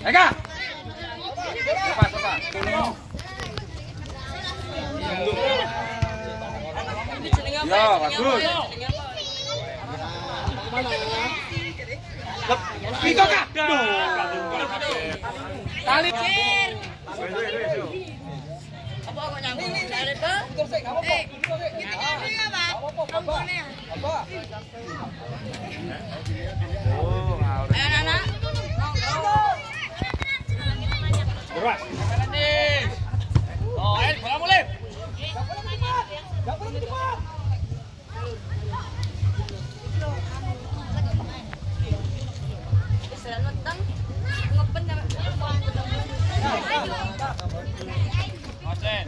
Eka. Lepas, lepas. Ya, bagus. Pito kah? Tali. Apa kok nyambung? Dari ke? Eh, kita nyambung Pak. Nyambungnya. Ayo, anak-anak. Beras. Oh, ayo bola mulai. Osen.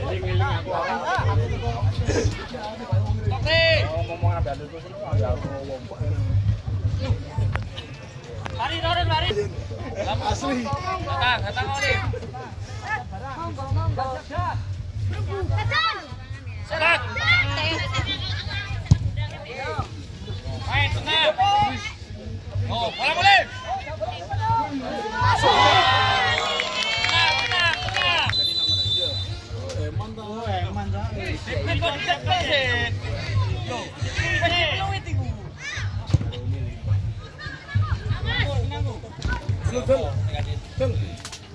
Eling-eling aku. Oke. Ngomong ada dulu ada ngomong. Lari, lari, lari. Asli. Datang, Lu dong. Dong.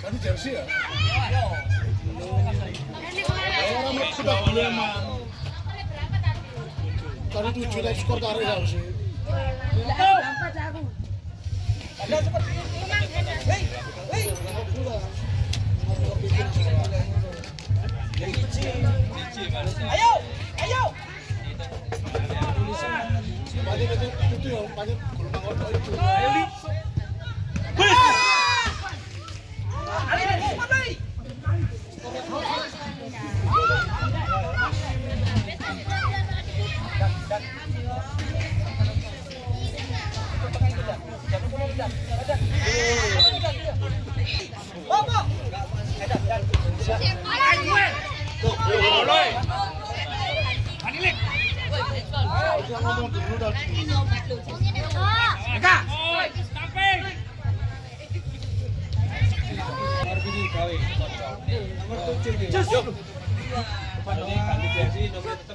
Tadi jersey ya? Orang sudah beli emang. Tadi tujuh tadi skor tarik harus sih. Ayo, ayo. Itu. Ayo, ngomong dulu tadi. Eka. Samping. Tarik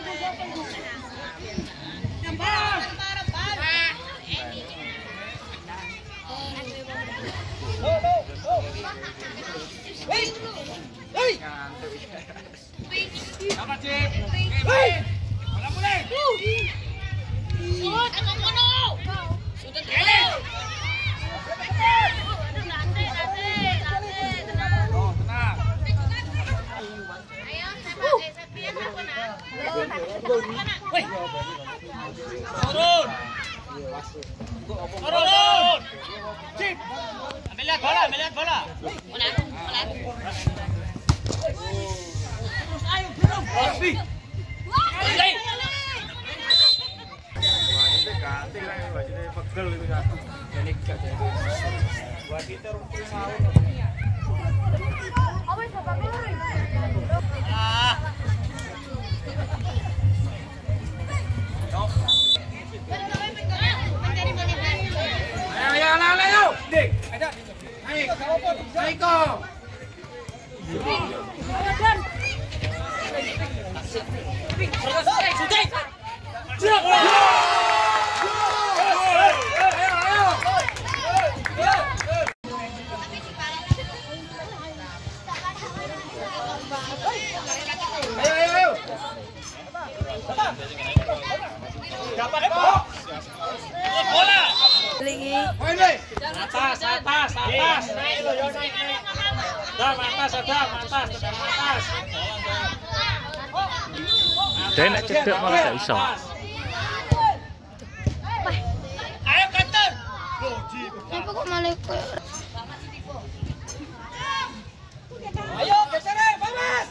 Ganti lah wajibnya pegel itu jadi jadi buat kita rumput mau Ah. Ayo, ayo, ayo, ayo. Dik, ayo. Naik. Naik kok. Ayo, ayo, ayo. trước Lingi. Atas, atas, atas. Dam, atas, dam, atas, dam, atas. Thế lại chất tượng nó là cái sỏ. Kenapa kok malah kayak Ayo, geser deh, Bamas.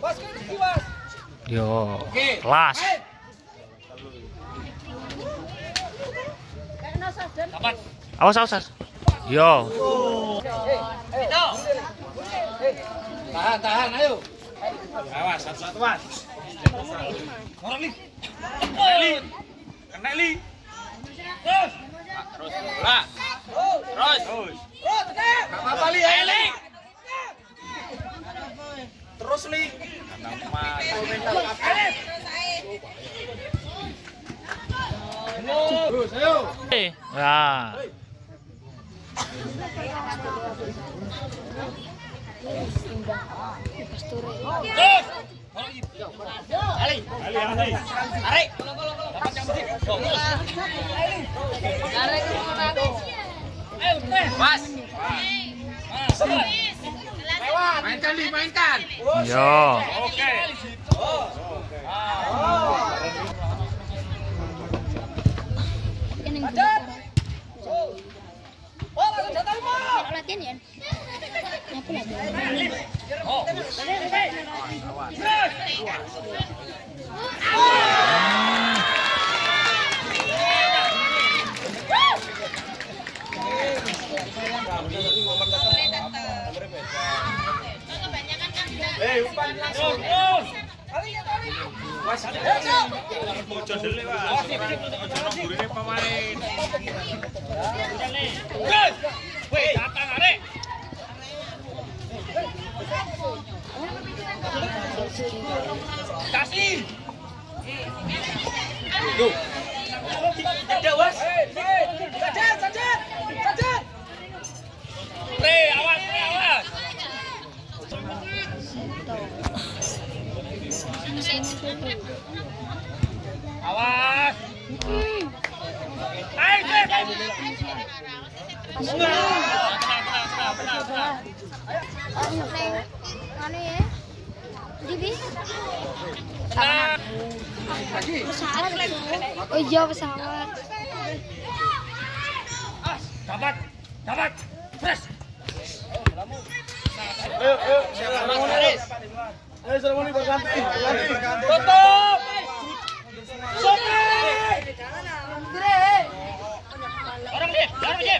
Bas ke kiri, Bas. Yo, kelas. Awas, awas, awas. Yo, Tahan, tahan, ayo. Awas, satu-satuan. Orang li. Kena li. Terus. Terus. Terus. Terus. Terus, apa-apa, Li. Terus li. Terus, ayo. eh, ya. Terus. Mas. Mainkan, Li, mainkan. Yo, Oke. ini Oh, latihan ya? Apa lagi? Oh. Eh, umpan langsung. Terus. Mas, bocor dulu, Mas. Ojo burine pemain. Terus. Anu ya? Jadi Tenang. pesawat. Oh iya pesawat. Dapat, dapat. Ayo, ayo. Ayo seremoni berganti. Berganti. Tutup. Sopi. Orang dia, orang dia.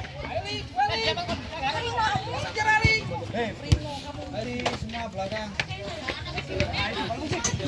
Dengan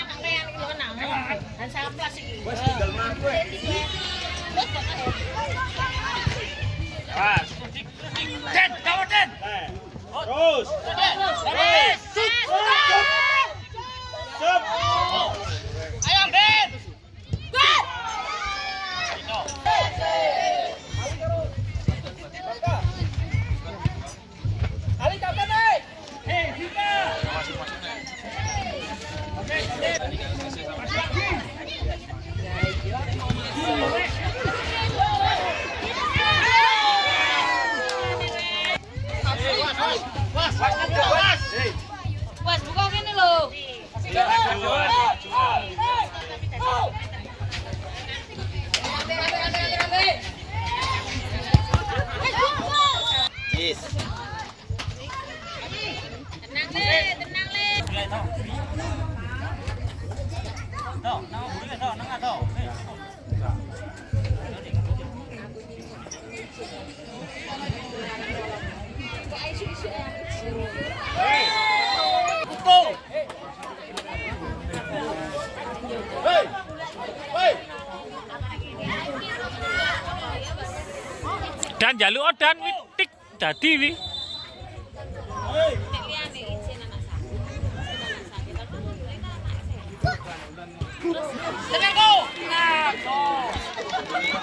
Pas. Den, dapat den. Terus. Terus. Sep. Ayo Yes. Tenang le, tenang le. Tau, nang buri le tau, nang tau. Hey. Go. dan jaluk dan witik dadi wi Terus, go. terus, go.